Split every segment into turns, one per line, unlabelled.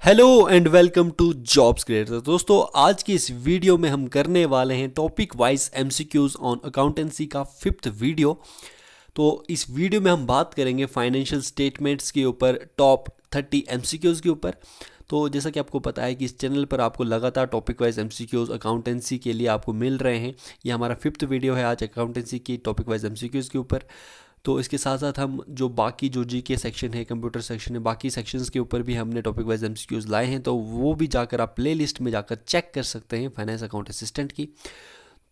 Hello and welcome to jobs creator दोस्तों, आज की इस वीडियो में हम करने वाले हैं topic wise MCQs on accountancy का फिफ्थ वीडियो। तो इस वीडियो में हम बात करेंगे फाइनेंशियल स्टेटमेंट्स के ऊपर टॉप थर्टी एमसीक्यूज के ऊपर। तो जैसा कि आपको पता है कि इस चैनल पर आपको लगातार टॉपिक वाइज एमसीक्यूज अकाउंटेंसी के लिए आपको मिल रहे हैं। ये हमारा फिफ्थ वीडियो है आज अकाउंटेंसी की टॉपिक वाइज एमसीक्यूज के ऊपर। तो इसके साथ साथ हम जो बाकी जो जी के सेक्शन है कंप्यूटर सेक्शन है, बाकी सेक्शंस के ऊपर भी हमने टॉपिक वाइज एम लाए हैं तो वो भी जाकर आप प्ले लिस्ट में जाकर चेक कर सकते हैं फाइनेंस अकाउंट असिस्टेंट की।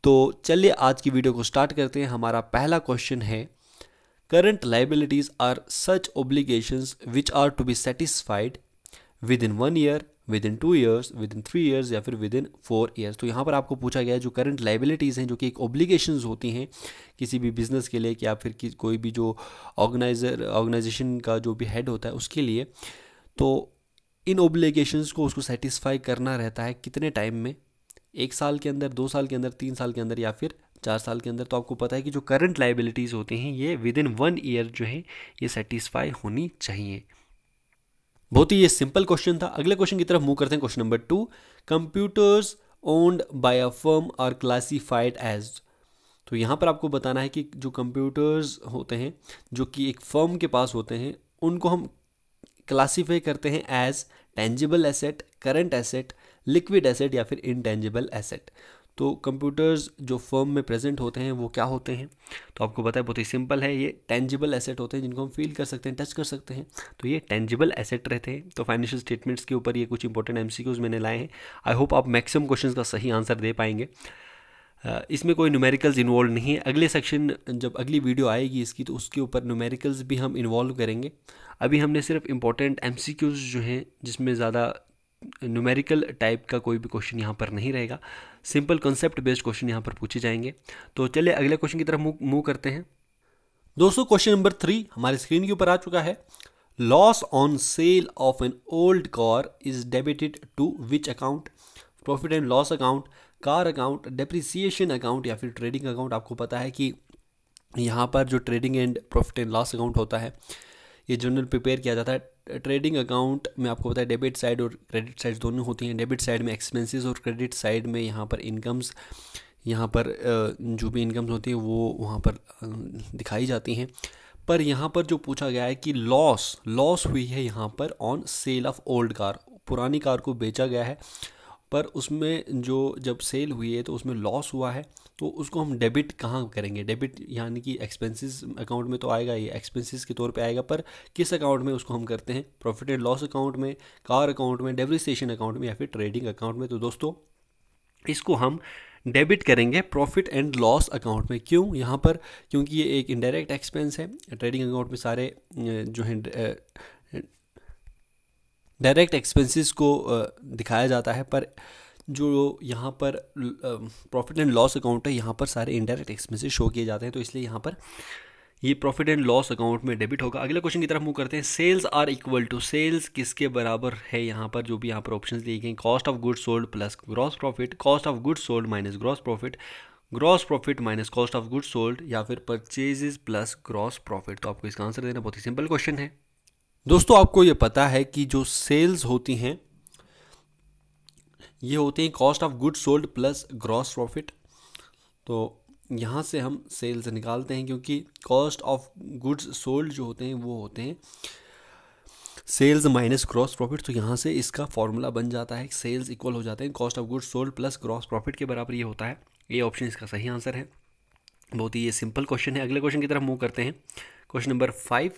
तो चलिए आज की वीडियो को स्टार्ट करते हैं। हमारा पहला क्वेश्चन है current liabilities are such obligations which are to be satisfied within one year within two years within three years या फिर विद इन फोर ईयर्स तो यहाँ पर आपको पूछा गया है जो करंट लाइबिलिटीज़ हैं, जो कि एक ओब्लिगेशंस होती हैं किसी भी बिज़नेस के लिए या फिर कि कोई भी जो ऑर्गेनाइजर ऑर्गेनाइजेशन का जो भी हेड होता है उसके लिए तो इन ओब्लिगेशंस को उसको सेटिस्फाई करना रहता है कितने टाइम में? एक साल के अंदर, दो साल के अंदर, तीन साल के अंदर या फिर चार साल के अंदर? तो आपको पता है कि जो करंट लाइबिलिटीज़ होती हैं, ये विद इन वन ईयर जो है, ये सेटिस्फाई होनी चाहिए। बहुत ही ये सिंपल क्वेश्चन था। अगले क्वेश्चन की तरफ़ मूव करते हैं question number two computers owned by a firm are classified as तो यहाँ पर आपको बताना है कि जो कंप्यूटर्स होते हैं, जो कि एक फर्म के पास होते हैं, उनको हम क्लासीफाई करते हैं as tangible asset current asset liquid asset या फिर इनटेंजिबल एसेट तो कंप्यूटर्स जो फर्म में प्रेजेंट होते हैं, वो क्या होते हैं? तो आपको पता है, बहुत ही सिंपल है, ये टेंजिबल एसेट होते हैं, जिनको हम फील कर सकते हैं टच कर सकते हैं। तो ये टेंजिबल एसेट रहते हैं। तो फाइनेंशियल स्टेटमेंट्स के ऊपर ये कुछ इंपॉर्टेंट एम मैंने लाए हैं। आई होप आप मैक्सिमम क्वेश्चन का सही आंसर दे पाएँगे। इसमें कोई न्यूमेरिकल्स इन्वॉल्व नहीं है। अगले सेक्शन जब अगली वीडियो आएगी इसकी तो उसके ऊपर न्यूमेरिकल्स भी हम इन्वॉल्व करेंगे। अभी हमने सिर्फ़ इंपॉर्टेंट एम जो हैं, जिसमें ज़्यादा न्यूमेरिकल टाइप का कोई भी क्वेश्चन यहाँ पर नहीं रहेगा। सिंपल कॉन्सेप्ट बेस्ड क्वेश्चन यहाँ पर पूछे जाएँगे। तो चलिए अगले क्वेश्चन की तरफ़ मूव करते हैं। दोस्तों क्वेश्चन नंबर थ्री हमारे स्क्रीन के ऊपर आ चुका है। Loss on sale of an old car is debited to which account profit and loss account car account depreciation account या फिर ट्रेडिंग अकाउंट आपको पता है कि यहाँ पर जो trading and profit and loss account होता है ये जनरल प्रिपेयर किया जाता है। ट्रेडिंग अकाउंट में आपको पता है डेबिट साइड और क्रेडिट साइड दोनों होती हैं। डेबिट साइड में एक्सपेंसेस और क्रेडिट साइड में यहाँ पर इनकम्स यहाँ पर जो भी इनकम्स होती हैं वो वहाँ पर दिखाई जाती हैं। पर यहाँ पर जो पूछा गया है कि लॉस लॉस हुई है यहाँ पर on sale of old car पुरानी कार को बेचा गया है। पर उसमें जो जब सेल हुई है तो उसमें लॉस हुआ है। तो उसको हम डेबिट कहाँ करेंगे? डेबिट यानी कि एक्सपेंसेस अकाउंट में तो आएगा ये एक्सपेंसेस के तौर पे आएगा, पर किस अकाउंट में उसको हम करते हैं? प्रॉफिट एंड लॉस अकाउंट में कार अकाउंट में डेप्रिसिएशन अकाउंट में या फिर ट्रेडिंग अकाउंट में? तो दोस्तों, इसको हम डेबिट करेंगे प्रॉफिट एंड लॉस अकाउंट में। क्यों? यहाँ पर, क्योंकि ये एक इनडायरेक्ट एक्सपेंस है। ट्रेडिंग अकाउंट में सारे जो हैं डायरेक्ट एक्सपेंसेस को दिखाया जाता है, पर जो यहाँ पर प्रॉफिट एंड लॉस अकाउंट है, यहाँ पर सारे इनडायरेक्ट एक्सपेंसेस शो किए जाते हैं तो इसलिए यहाँ पर ये प्रॉफिट एंड लॉस अकाउंट में डेबिट होगा। अगले क्वेश्चन की तरफ़ मूव करते हैं। Sales are equal to sales किसके बराबर है यहाँ पर, जो भी यहाँ पर ऑप्शन दिए गए cost of goods sold plus gross profit cost of goods sold minus gross profit gross profit minus cost of goods sold या फिर परचेजेस प्लस ग्रॉस प्रॉफिट तो आपको इसका आंसर देना बहुत ही सिंपल क्वेश्चन है। दोस्तों, आपको ये पता है कि जो सेल्स होती हैं ये होते हैं cost of good sold plus gross profit तो यहाँ से हम सेल्स निकालते हैं क्योंकि कॉस्ट ऑफ़ गुड्स सोल्ड जो होते हैं, वो होते हैं सेल्स माइनस ग्रॉस प्रॉफिट तो यहाँ से इसका फॉर्मूला बन जाता है सेल्स इक्वल हो जाते हैं cost of goods sold plus gross profit के बराबर ये होता है। ये ऑप्शन इसका सही आंसर है। बहुत ही ये सिंपल क्वेश्चन है। अगले क्वेश्चन की तरफ़ मूव करते हैं। Question number five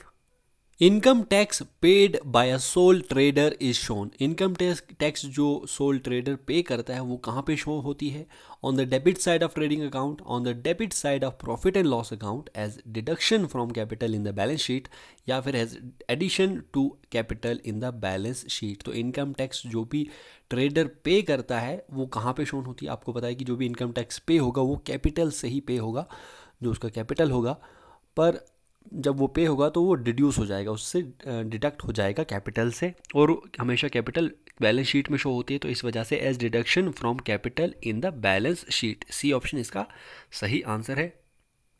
income tax paid by a sole trader is shown income tax जो सोल ट्रेडर पे करता है, वो कहाँ पे शो होती है? On the debit side of trading account on the debit side of profit and loss account as deduction from capital in the balance sheet या फिर as addition to capital in the balance sheet तो income tax जो भी trader pay करता है, वो कहाँ पे शोन होती है? आपको पता है कि जो भी इनकम टैक्स पे होगा, वो कैपिटल से ही पे होगा, जो उसका कैपिटल होगा। पर जब वो पे होगा तो वो डिड्यूस हो जाएगा, उससे डिडक्ट हो जाएगा कैपिटल से। और हमेशा कैपिटल बैलेंस शीट में शो होती है तो इस वजह से as deduction from capital in the balance sheet C option इसका सही आंसर है।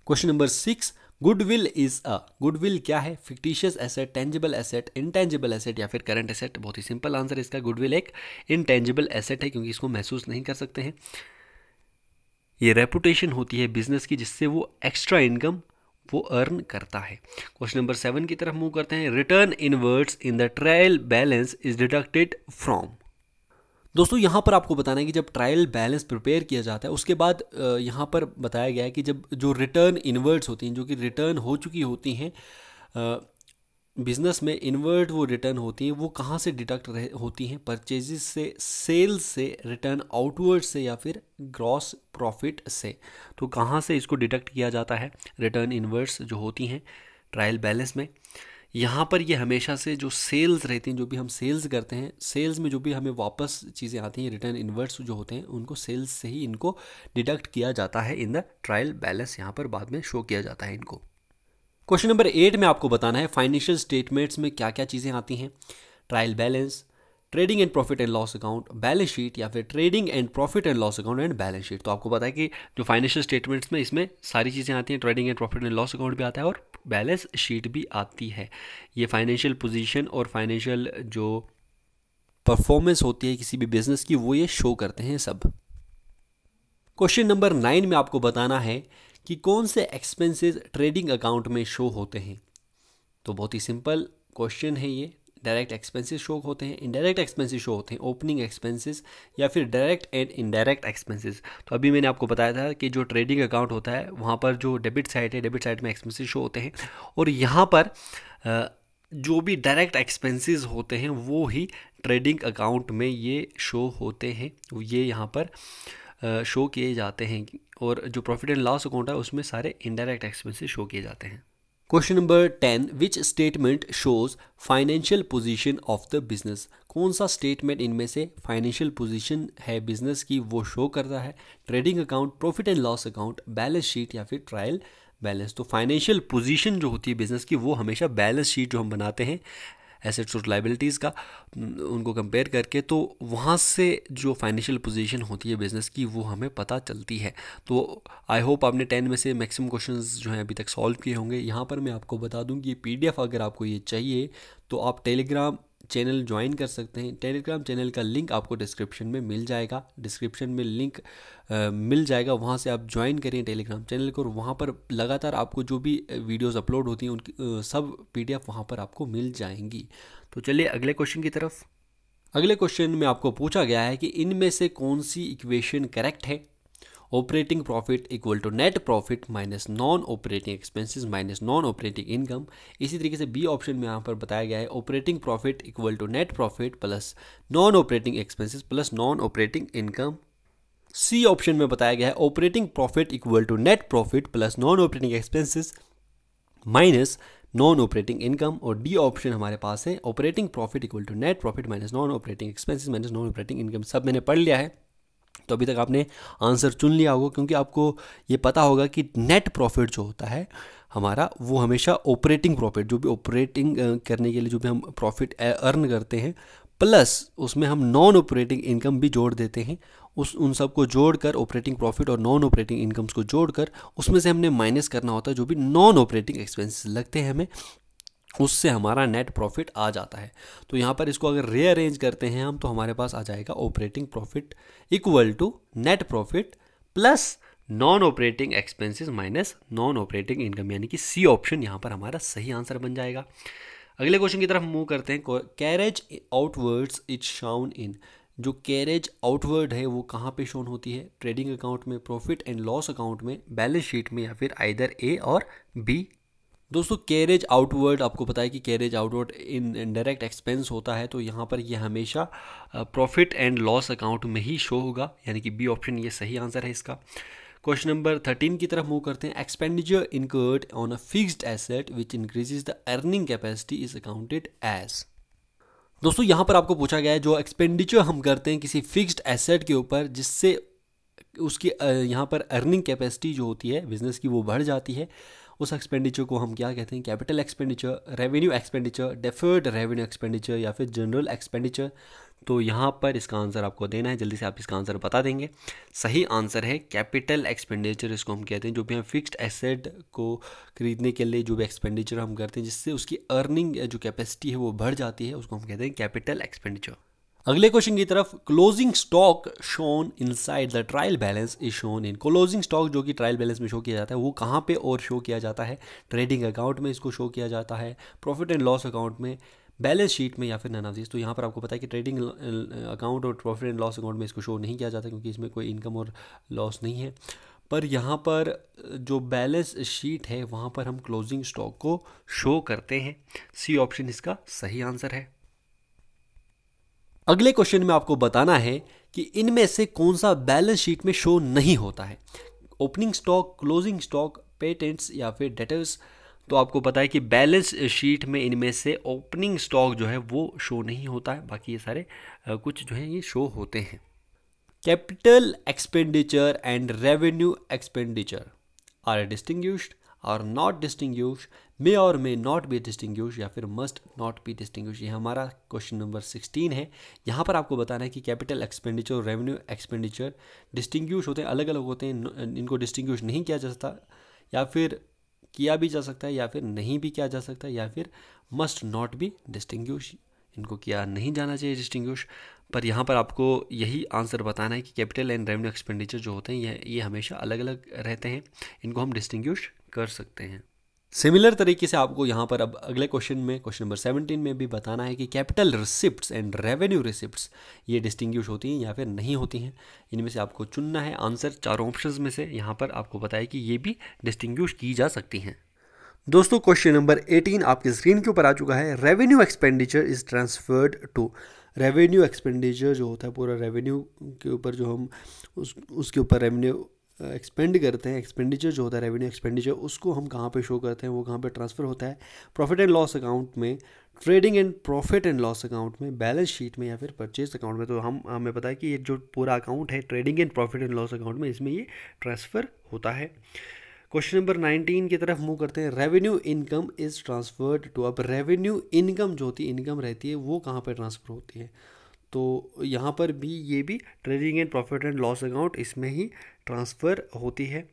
Question number six goodwill is a goodwill क्या है? Fictitious asset tangible asset intangible asset या फिर करंट एसेट बहुत ही सिंपल आंसर है इसका। गुडविल एक इनटेंजिबल एसेट है, क्योंकि इसको महसूस नहीं कर सकते हैं। ये रेपुटेशन होती है बिज़नेस की, जिससे वो एक्स्ट्रा इनकम वो अर्न करता है। क्वेश्चन नंबर सेवन की तरफ़ मूव करते हैं। Return inwards in the trial balance is deducted from दोस्तों, यहाँ पर आपको बताना है कि जब ट्रायल बैलेंस प्रिपेयर किया जाता है, उसके बाद यहाँ पर बताया गया है कि जब जो रिटर्न इनवर्ड्स होती हैं, जो कि रिटर्न हो चुकी होती हैं बिज़नेस में इन्वर्ट वो रिटर्न होती हैं, वो कहाँ से डिडक्ट होती हैं? परचेजेस से, सेल्स से, रिटर्न आउटवर्ड से या फिर ग्रॉस प्रॉफिट से? तो कहाँ से इसको डिडक्ट किया जाता है? रिटर्न इनवर्ट्स जो होती हैं, ट्रायल बैलेंस में। यहाँ पर ये हमेशा से जो सेल्स रहती हैं, जो भी हम सेल्स करते हैं, सेल्स में जो भी हमें वापस चीज़ें आती हैं, रिटर्न इन्वर्ट्स जो होते हैं, उनको सेल्स से ही इनको डिडक्ट किया जाता है इन द ट्रायल बैलेंस। यहाँ पर बाद में शो किया जाता है इनको। क्वेश्चन नंबर एट में आपको बताना है फाइनेंशियल स्टेटमेंट्स में क्या क्या चीज़ें आती हैं? Trial balance trading and profit and loss account balance sheet या फिर trading and profit and loss account and balance sheet तो आपको पता है कि जो फाइनेंशियल स्टेटमेंट्स में इसमें सारी चीज़ें आती हैं trading and profit and loss account भी आता है और बैलेंस शीट भी आती है। ये फाइनेंशियल पोजीशन और फाइनेंशियल जो परफॉर्मेंस होती है किसी भी बिज़नेस की, वो ये शो करते हैं सब। क्वेश्चन नंबर नाइन में आपको बताना है कि कौन से एक्सपेंसेस ट्रेडिंग अकाउंट में शो होते हैं? तो बहुत ही सिंपल क्वेश्चन है ये। डायरेक्ट एक्सपेंसेस शो होते हैं इनडायरेक्ट एक्सपेंसेस शो होते हैं ओपनिंग एक्सपेंसेस या फिर डायरेक्ट एंड इनडायरेक्ट एक्सपेंसेस तो अभी मैंने आपको बताया था कि जो ट्रेडिंग अकाउंट होता है, वहाँ पर जो डेबिट साइड है डेबिट साइड में एक्सपेंसेस शो होते हैं। और यहाँ पर जो भी डायरेक्ट एक्सपेंसेस होते हैं, वो ही ट्रेडिंग अकाउंट में ये शो होते हैं। ये यहाँ पर शो किए जाते हैं और जो प्रॉफिट एंड लॉस अकाउंट है, उसमें सारे इनडायरेक्ट एक्सपेंसेस शो किए जाते हैं। Question number ten which statement shows financial position of the business कौन सा स्टेटमेंट इनमें से फाइनेंशियल पोजीशन है बिज़नेस की, वो शो करता है? Trading account profit and loss account balance sheet या फिर ट्रायल बैलेंस तो फाइनेंशियल पोजीशन जो होती है बिज़नेस की, वो हमेशा बैलेंस शीट जो हम बनाते हैं। एसेट्स और लाइबिलिटीज़ का उनको कंपेयर करके तो वहाँ से जो फाइनेंशियल पोजीशन होती है बिज़नेस की, वो हमें पता चलती है। तो आई होप आपने टेन में से मैक्सिमम क्वेश्चंस जो हैं अभी तक सॉल्व किए होंगे। यहाँ पर मैं आपको बता दूँ कि पी अगर आपको ये चाहिए तो आप टेलीग्राम चैनल ज्वाइन कर सकते हैं। टेलीग्राम चैनल का लिंक आपको डिस्क्रिप्शन में मिल जाएगा। डिस्क्रिप्शन में लिंक आ, मिल जाएगा वहाँ से आप ज्वाइन करें टेलीग्राम चैनल को और वहाँ पर लगातार आपको जो भी वीडियोस अपलोड होती हैं उनकी आ, सब पीडीएफ वहाँ पर आपको मिल जाएँगी। तो चलिए अगले क्वेश्चन की तरफ़। अगले क्वेश्चन में आपको पूछा गया है कि इनमें से कौन सी इक्वेशन करेक्ट है? Operating profit equal to net profit minus non operating expenses minus non operating income इसी तरीके से बी ऑप्शन में यहाँ पर बताया गया है operating profit equal to net profit plus non operating expenses plus non operating income C option में बताया गया है operating profit equal to net profit plus non operating expenses minus non operating income और डी ऑप्शन हमारे पास है operating profit equal to net profit minus non operating expenses minus non operating income सब मैंने पढ़ लिया है। तो अभी तक आपने आंसर चुन लिया होगा, क्योंकि आपको ये पता होगा कि नेट प्रॉफिट जो होता है हमारा, वो हमेशा ऑपरेटिंग प्रॉफिट जो भी ऑपरेटिंग करने के लिए जो भी हम प्रॉफिट अर्न करते हैं प्लस उसमें हम नॉन ऑपरेटिंग इनकम भी जोड़ देते हैं। उस, उन सबको जोड़कर ऑपरेटिंग प्रॉफिट और नॉन ऑपरेटिंग इनकम्स को जोड़कर उसमें से हमने माइनस करना होता है, जो भी नॉन ऑपरेटिंग एक्सपेंसेस लगते हैं हमें। उससे हमारा नेट प्रॉफिट आ जाता है। तो यहाँ पर इसको अगर रीअरेंज करते हैं हम तो हमारे पास आ जाएगा operating profit equal to net profit plus non operating expenses minus non operating income यानी कि सी ऑप्शन यहाँ पर हमारा सही आंसर बन जाएगा। अगले क्वेश्चन की तरफ़ मूव करते हैं। Carriage outwards is shown in जो कैरेज आउटवर्ड है, वो कहाँ पे शोन होती है? ट्रेडिंग अकाउंट में प्रॉफिट एंड लॉस अकाउंट में बैलेंस शीट में, या फिर आइदर ए और बी दोस्तों कैरेज आउटवर्ड आपको पता है कि carriage outward indirect expense होता है तो यहाँ पर ये हमेशा प्रॉफिट एंड लॉस अकाउंट में ही शो होगा, यानी कि बी ऑप्शन ये सही आंसर है इसका। क्वेश्चन नंबर थर्टीन की तरफ़ मूव करते हैं। Expenditure incurred on a fixed asset which increases the earning capacity is accounted as दोस्तों, यहाँ पर आपको पूछा गया है, जो एक्सपेंडिचर हम करते हैं किसी फिक्स्ड एसेट के ऊपर, जिससे उसकी यहाँ पर अर्निंग कैपेसिटी जो होती है बिज़नेस की, वो बढ़ जाती है। उस एक्सपेंडिचर को हम क्या कहते हैं? Capital expenditure revenue expenditure deferred revenue expenditure या फिर जनरल एक्सपेंडिचर तो यहाँ पर इसका आंसर आपको देना है, जल्दी से आप इसका आंसर बता देंगे। सही आंसर है कैपिटल एक्सपेंडिचर इसको हम कहते हैं, जो भी हम फिक्स्ड एसेट को खरीदने के लिए जो भी एक्सपेंडिचर हम करते हैं, जिससे उसकी अर्निंग जो कैपेसिटी है, वो बढ़ जाती है, उसको हम कहते हैं कैपिटल एक्सपेंडिचर अगले क्वेश्चन की तरफ़ closing stock shown inside the trial balance is shown in closing stock जो कि ट्रायल बैलेंस में शो किया जाता है, वो कहाँ पे और शो किया जाता है? ट्रेडिंग अकाउंट में इसको शो किया जाता है प्रॉफिट एंड लॉस अकाउंट में बैलेंस शीट में या फिर नन ऑफ़ तो यहाँ पर आपको पता है कि ट्रेडिंग अकाउंट और प्रॉफिट एंड लॉस अकाउंट में इसको शो नहीं किया जाता क्योंकि इसमें कोई इनकम और लॉस नहीं है। पर यहाँ पर जो बैलेंस शीट है, वहाँ पर हम क्लोजिंग स्टॉक को शो करते हैं। सी ऑप्शन इसका सही आंसर है। अगले क्वेश्चन में आपको बताना है कि इनमें से कौन सा बैलेंस शीट में शो नहीं होता है। Opening stock closing stock patents या फिर डेटर्स तो आपको पता है कि बैलेंस शीट में इनमें से ओपनिंग स्टॉक जो है वो शो नहीं होता है। बाकी ये सारे कुछ जो है ये शो होते हैं। Capital expenditure and revenue expenditure are distinguished are not distinguish may और मे नॉट बी डिस्टिंग्विश या फिर मस्ट नॉट बी डिस्टिंग्विश ये हमारा क्वेश्चन नंबर सिक्सटीन है। यहाँ पर आपको बताना है कि कैपिटल एक्सपेंडिचर और रेवेन्यू एक्सपेंडिचर डिस्टिंग्विश होते हैं अलग अलग होते हैं इनको डिस्टिंग्विश नहीं किया जा सकता, या फिर किया भी जा सकता है, या फिर नहीं भी किया जा सकता, या फिर मस्ट नॉट बी डिस्टिंग्विश इनको किया नहीं जाना चाहिए डिस्टिंग्विश पर यहाँ पर आपको यही आंसर बताना है कि कैपिटल एंड रेवेन्यू एक्सपेंडिचर जो होते हैं, ये ये हमेशा अलग अलग रहते हैं। इनको हम डिस्टिंग्विश कर सकते हैं। सिमिलर तरीके से आपको यहाँ पर अब अगले क्वेश्चन में क्वेश्चन नंबर सेवनटीन में भी बताना है कि capital receipt and revenue receipt ये डिस्टिंग्विश होती हैं या फिर नहीं होती हैं। इनमें से आपको चुनना है आंसर चारों ऑप्शन में से। यहाँ पर आपको बताया कि ये भी डिस्टिंग्विश की जा सकती हैं। दोस्तों क्वेश्चन नंबर 18 आपके स्क्रीन के ऊपर आ चुका है। Revenue expenditure is transferred to revenue expenditure जो होता है, पूरा रेवेन्यू के ऊपर जो हम, उस, उसके ऊपर रेवेन्यू एक्सपेंड करते हैं एक्सपेंडिचर जो होता है रेवेन्यू एक्सपेंडिचर उसको हम कहाँ पे शो करते हैं, वो कहाँ पे ट्रांसफ़र होता है? प्रॉफिट एंड लॉस अकाउंट में trading and profit and loss account में बैलेंस शीट में या फिर परचेज अकाउंट में। तो हम, हमें पता है कि ये जो पूरा अकाउंट है trading and profit and loss account में, इसमें ये ट्रांसफ़र होता है। क्वेश्चन नंबर 19 की तरफ़ मूव करते हैं। Revenue income is transferred to अब रेवेन्यू इनकम जो होती है इनकम रहती है, वो कहाँ पर ट्रांसफ़र होती है? तो यहाँ पर भी ये भी trading and profit and loss account इसमें ही ट्रांसफ़र होती है।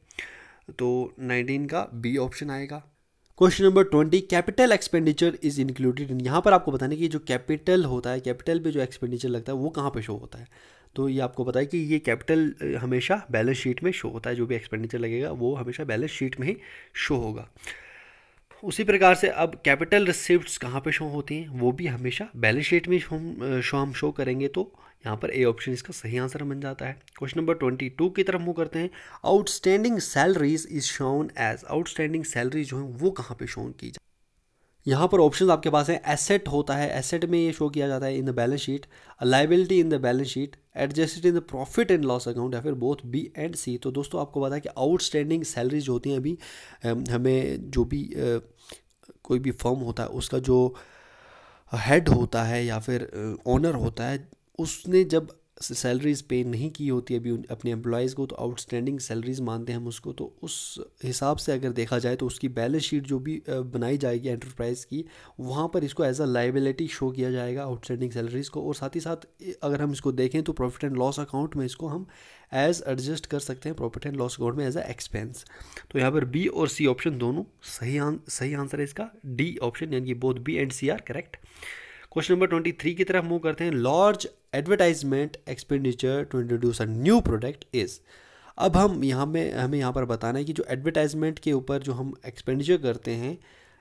तो 19 का बी ऑप्शन आएगा। Question number twenty, capital expenditure is included. In यहाँ पर आपको बताने की जो कैपिटल होता है, कैपिटल पे जो एक्सपेंडिचर लगता है, वो कहाँ पे शो होता है? तो ये आपको पता है कि ये कैपिटल हमेशा बैलेंस शीट में शो होता है। जो भी एक्सपेंडिचर लगेगा, वो हमेशा बैलेंस शीट में ही शो होगा। उसी प्रकार से अब कैपिटल रिसिप्ट कहाँ पे शो होती हैं? वो भी हमेशा बैलेंस शीट में हम शो हम शो करेंगे तो यहाँ पर ए ऑप्शन इसका सही आंसर बन जाता है। क्वेश्चन नंबर ट्वेंटी टू की तरफ़ मूव करते हैं। Outstanding salaries is shown as outstanding salary जो है, वो कहाँ पे शोन की जाए यहाँ पर ऑप्शन आपके पास है। एसेट होता है। एसेट में ये शो किया जाता है in the balance sheet liability in the balance sheet adjusted in the profit and loss account या फिर बोथ बी एंड सी तो दोस्तों, आपको पता है कि आउटस्टैंडिंग सैलरीज जो होती हैं अभी हमें जो भी कोई भी फर्म होता है, उसका जो हेड होता है या फिर ओनर होता है, उसने जब सैलरीज पे नहीं की होती अभी अपने एम्प्लॉयज़ को तो आउटस्टैंडिंग सैलरीज मानते हैं हम उसको तो उस हिसाब से अगर देखा जाए तो उसकी बैलेंस शीट जो भी बनाई जाएगी एंटरप्राइज़ की वहाँ पर इसको एज अ लाइबिलिटी शो किया जाएगा आउटस्टैंडिंग सैलरीज़ को और साथ ही साथ अगर हम इसको देखें तो प्रॉफिट एंड लॉस अकाउंट में इसको हम एज एडजस्ट कर सकते हैं प्रॉफिट एंड लॉस अकाउंट में एज अ एक्सपेंस तो यहाँ पर बी और सी ऑप्शन दोनों सही आन, सही आंसर है इसका। डी ऑप्शन यानी कि both B and C are correct question number twenty three की तरफ़ मूव करते हैं। Large advertisement expenditure to introduce a new product is अब हम यहाँ में हमें यहाँ पर बताना है कि जो एडवर्टाइजमेंट के ऊपर जो हम एक्सपेंडिचर करते हैं,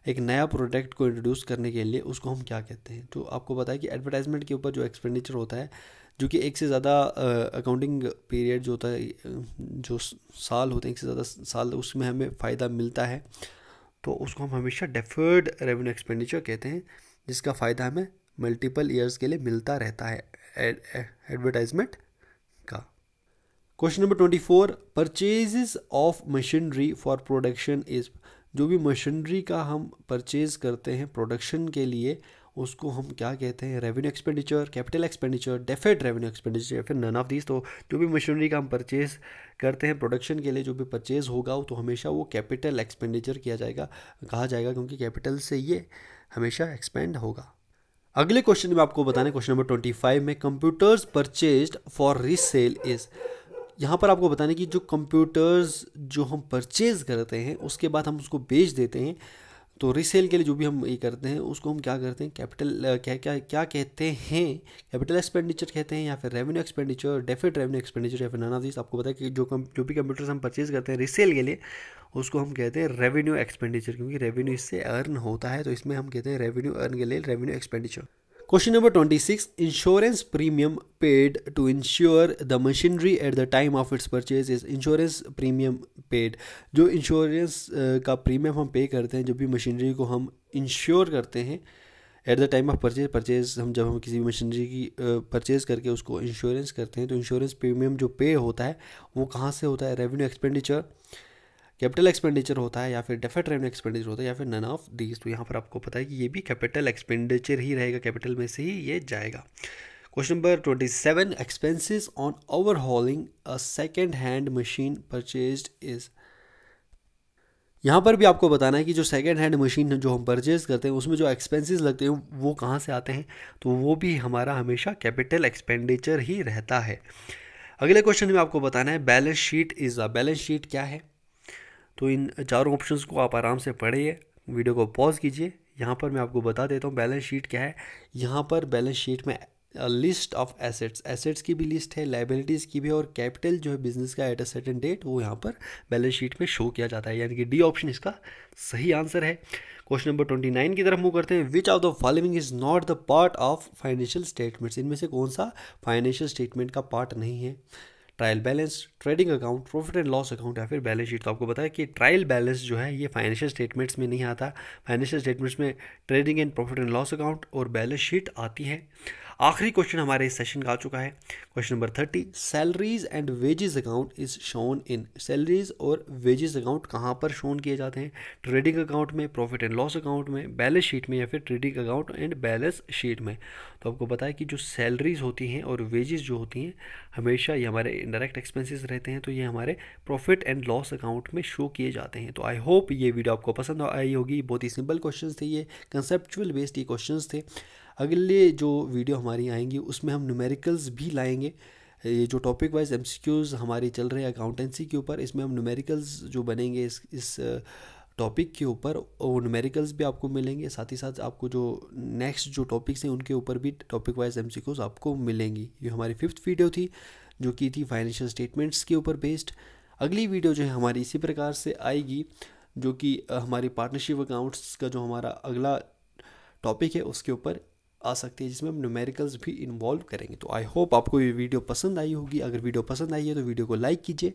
एक नया प्रोडक्ट को इंट्रोड्यूस करने के लिए उसको हम क्या कहते हैं? तो आपको है कि एडवर्टाइजमेंट के ऊपर जो एक्सपेंडिचर होता है, जो कि एक से ज़्यादा अकाउंटिंग पीरियड जो होता है जो साल होते हैं, एक से ज़्यादा साल, उसमें हमें फ़ायदा मिलता है। तो उसको हम हमेशा डेफर्ड रेवेन्यू एक्सपेंडिचर कहते हैं, जिसका फ़ायदा हमें मल्टीपल ईयर्स के लिए मिलता रहता है। एडवर्टाइजमेंट का। Question number twenty four purchases of machinery for production is जो भी मशीनरी का हम परचेज करते हैं प्रोडक्शन के लिए, उसको हम क्या कहते हैं? Revenue expenditure capital expenditure deferred revenue expenditure फिर नन ऑफ़ दीज तो जो भी मशीनरी का हम परचेज करते हैं प्रोडक्शन के लिए, जो भी परचेज होगा तो हमेशा वो कैपिटल एक्सपेंडिचर किया जाएगा, कहा जाएगा, क्योंकि कैपिटल से ये हमेशा एक्सपेंड होगा। अगले क्वेश्चन में आपको बताने क्वेश्चन नंबर ट्वेंटी फाइव में computers purchase for resale is यहाँ पर आपको बताने की जो कंप्यूटर्स जो हम परचेज करते हैं, उसके बाद हम उसको बेच देते हैं तो रीसेल के लिए जो भी हम ये करते हैं, उसको हम क्या करते हैं? कैपिटल क्या क्या क्या कहते हैं? कैपिटल एक्सपेंडिचर कहते हैं या फिर revenue expenditure deferred revenue expenditure या फिर नाना दीज आपको पता है कि जो कम, जो भी कंप्यूटर्स हम परचेज करते हैं रीसेल के लिए, उसको हम कहते हैं रेवेन्यू एक्सपेंडिचर क्योंकि रेवेन्यू इससे अर्न होता है तो इसमें हम कहते हैं रेवेन्यू अर्न के लिए revenue expenditure Question number 26 Insurance premium paid to insure the machinery at the time of its purchase is insurance premium paid. जो इंश्योरेंस का प्रीमियम हम पे करते हैं, जब भी मशीनरी को हम इंश्योर करते हैं at the time of purchase purchase हम जब हम किसी भी मशीनरी की परचेज करके उसको इंश्योरेंस करते हैं तो इंश्योरेंस प्रीमियम जो पे होता है, वो कहाँ से होता है? रेवेन्यू एक्सपेंडिचर कैपिटल एक्सपेंडिचर होता है या फिर डेफेट रेवेन्यू एक्सपेंडिचर होता है या फिर नन ऑफ़ दीज तो यहाँ पर आपको पता है कि ये भी कैपिटल एक्सपेंडिचर ही रहेगा, कैपिटल में से ही ये जाएगा। Question number twenty seven expenses on overhauling a second hand machine purchase is यहाँ पर भी आपको बताना है कि जो सेकेंड हैंड मशीन जो हम परचेज करते हैं, उसमें जो एक्सपेंसेस लगते हैं, वो कहाँ से आते हैं? तो वो भी हमारा हमेशा कैपिटल एक्सपेंडिचर ही रहता है। अगले क्वेश्चन में आपको बताना है balance sheet is a balance sheet क्या है? तो इन चारों ऑप्शंस को आप आराम से पढ़िए वीडियो को पॉज कीजिए। यहाँ पर मैं आपको बता देता हूँ बैलेंस शीट क्या है। यहाँ पर बैलेंस शीट में लिस्ट ऑफ़ एसेट्स एसेट्स की भी लिस्ट है लाइबिलिटीज़ की भी और कैपिटल जो है बिज़नेस का एट अ सर्टन डेट वो यहाँ पर बैलेंस शीट में शो किया जाता है। यानी कि डी ऑप्शन इसका सही आंसर है। क्वेश्चन नंबर ट्वेंटी नाइन की तरफ़ मूव करते हैं। Which of the following is not the part of financial statements इनमें से कौन सा फाइनेंशियल स्टेटमेंट का पार्ट नहीं है? Trial balance trading account profit and loss account या फिर बैलेंस शीट तो आपको बताया कि ट्रायल बैलेंस जो है, ये फाइनेंशियल स्टेटमेंट्स में नहीं आता। फाइनेंशियल स्टेटमेंट्स में trading and profit and loss account और बैलेंस शीट आती है। आखिरी क्वेश्चन हमारे सेशन का आ चुका है। Question number thirty salaries and wages account is shown in salaries और वेजेस अकाउंट कहाँ पर शोन किए जाते हैं? ट्रेडिंग अकाउंट में प्रॉफिट एंड लॉस अकाउंट में बैलेंस शीट में या फिर trading account and balance sheet में। तो आपको पता है कि जो सैलरीज होती हैं और वेजेस जो होती हैं, हमेशा ये हमारे इंडायरेक्ट एक्सपेंसेस रहते हैं तो ये हमारे प्रॉफिट एंड लॉस अकाउंट में शो किए जाते हैं। तो आई होप ये वीडियो आपको पसंद आई होगी। बहुत ही सिंपल क्वेश्चन थे ये। कंसेप्चुअल बेस्ड ये क्वेश्चन थे। अगले जो वीडियो हमारी आएँगी, उसमें हम न्यूमेरिकल्स भी लाएँगे। ये जो टॉपिक वाइज एम हमारी चल रहे हैं अकाउंटेंसी के ऊपर, इसमें हम न्यूमेरिकल्स जो बनेंगे इस इस टॉपिक के ऊपर, वो न्यूमेरिकल्स भी आपको मिलेंगे। साथ ही साथ आपको जो नेक्स्ट जो टॉपिक्स हैं, उनके ऊपर भी टॉपिक वाइज एम आपको मिलेंगी। ये हमारी फिफ्थ वीडियो थी, जो की थी फाइनेंशियल स्टेटमेंट्स के ऊपर बेस्ड अगली वीडियो जो है हमारी इसी प्रकार से आएगी, जो कि हमारी पार्टनरशिप अकाउंट्स का जो हमारा अगला टॉपिक है, उसके ऊपर आ सकती है, जिसमें हम न्यूमेरिकल्स भी इन्वॉल्व करेंगे। तो आई होप आपको ये वीडियो पसंद आई होगी। अगर वीडियो पसंद आई है तो वीडियो को लाइक कीजिए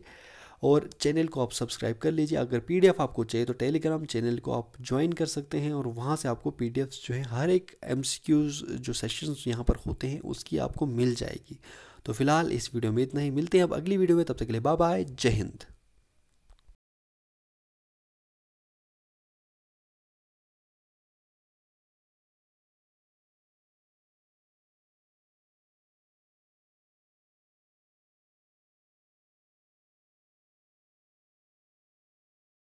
और चैनल को आप सब्सक्राइब कर लीजिए। अगर पीडीएफ आपको चाहिए तो टेलीग्राम चैनल को आप ज्वाइन कर सकते हैं और वहाँ से आपको पीडीएफ जो है, हर एक एम जो सेशंस यहाँ पर होते हैं, उसकी आपको मिल जाएगी। तो फ़िलहाल इस वीडियो में इतना ही। मिलते हैं अब अगली वीडियो में। तब तक के लिए बाय बाय जय हिंद।